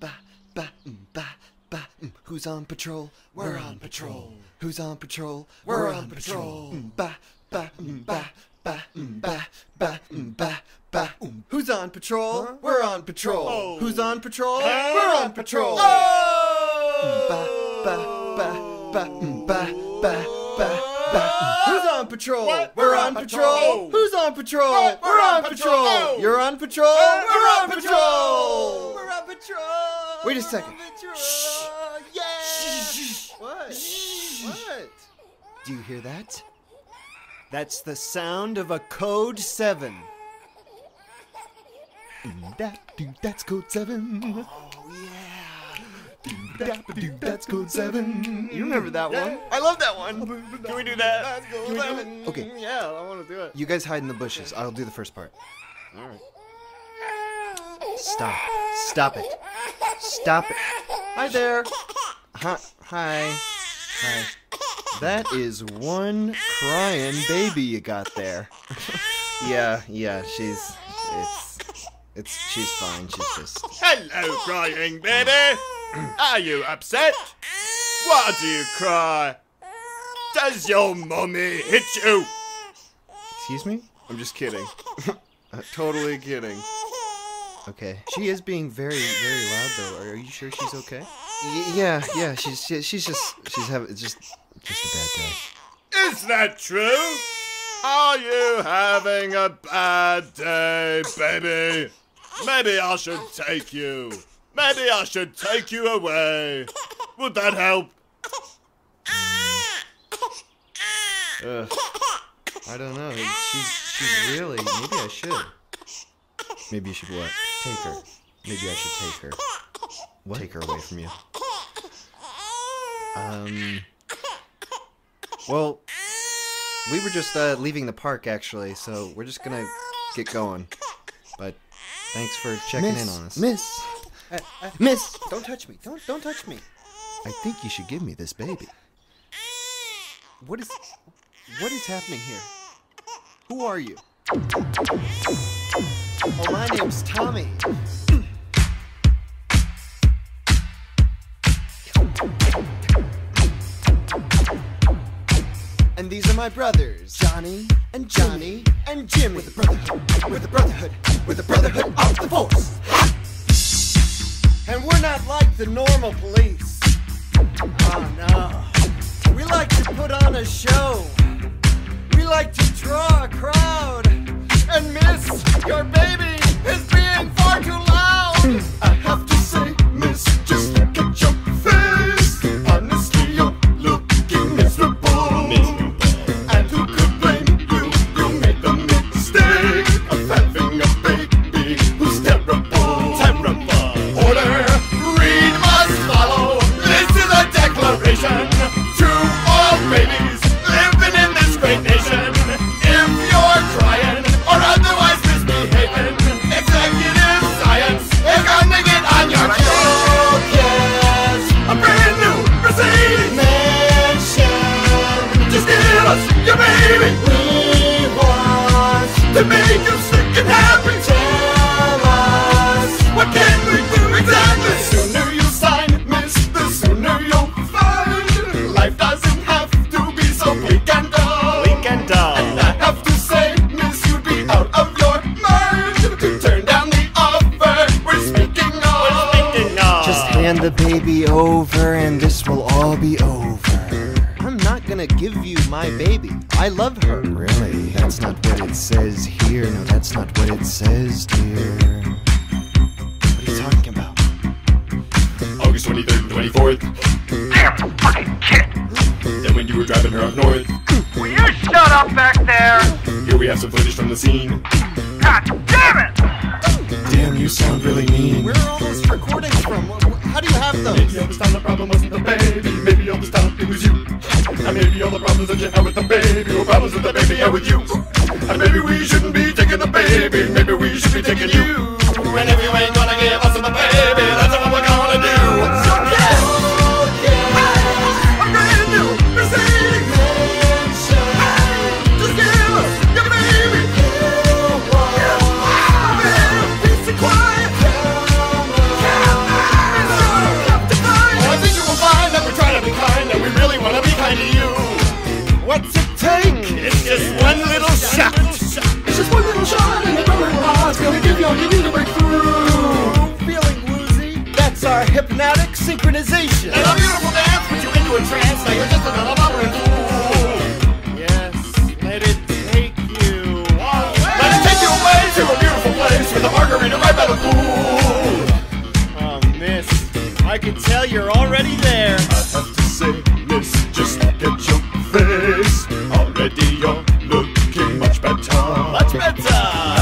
Ba, ba, ba, ba. Who's on patrol? We're on patrol. Who's on patrol? We're on patrol. Ba, ba, ba, ba, ba, ba, ba, ba. Who's on patrol? We're on patrol. Who's on patrol? We're on patrol. Ba, ba, ba, ba, ba, ba, ba. Who's on patrol? We're on patrol. Who's on patrol? We're on patrol. You're on patrol. We're on patrol. We're on patrol. Wait a second. Shh. Yeah. What? What? Do you hear that? That's the sound of a code 7. Mm, That, do, that's code 7. Oh, yeah. That, do, that's code 7. You remember that one? I love that one. Can we do that? Can we do it? Okay. Yeah, I want to do it. You guys hide in the bushes. I'll do the first part. All right. Stop. Stop it. Stop it. Hi there. Hi. Hi. Hi. That is one crying baby you got there. yeah, yeah, she's it's it's she's fine. She's just Hello, crying baby. Are you upset? Why do you cry? Does your mommy hit you? Excuse me? I'm just kidding. Uh, totally kidding. Okay. She is being very very loud though. Are you sure she's okay? Y- yeah, yeah, she's she, she's just she's having just just a bad day. Is that true? Are you having a bad day, baby? Maybe I should take you. Maybe I should take you away. Would that help? Ugh. I don't know. She's she's really. Maybe I should. Maybe you should what? Take her. Maybe I should take her. What? Take her away from you. Um. Well, we were just uh, leaving the park actually, so we're just gonna get going. But thanks for checking in on us. Miss, Uh, Miss, don't touch me. Don't don't touch me. I think you should give me this baby. What is what is happening here? Who are you? Oh, my name's Tommy. And these are my brothers, Johnny and Johnny and Jimmy. With the brotherhood, with the brotherhood, with the brotherhood of the force. And we're not like the normal police. Oh no. We like to put on a show. We like to draw a crowd. And miss, to make you sick and happy. Tell us what can we do exactly? The sooner you sign, miss, the sooner you'll find. Life doesn't have to be so bleak and dull. Bleak and dull. And I have to say, miss, you'd be out of your mind to turn down the offer we're speaking of. Thinking of. Just hand the baby over and this will all be over. I'm gonna give you my baby. I love her. Really? That's not what it says here. No, that's not what it says, dear. What are you talking about? August 23rd and 24th. Damn fucking kid! Then when you were driving her up north. Will you shut up back there? Here we have some footage from the scene. God damn it! Damn, you sound really mean. Where are all those recordings from? How do you have those? Maybe all this time the problem wasn't the baby. Maybe all this time it was you. And maybe all the problems that you had with the baby were problems with the baby and with you. And maybe we shouldn't be taking the baby. Maybe we should be taking you. And if you ain't gonna give us the baby, that's what we're gonna our hypnotic synchronization. And a beautiful dance puts you into a trance. Now you're just another bubbling fool. Yes, let it take you. Let it take you away to a beautiful place with a margarita right by the pool. Oh, miss, I can tell you're already there. I have to say, miss, just look at your face. Already you're looking much better. Much better.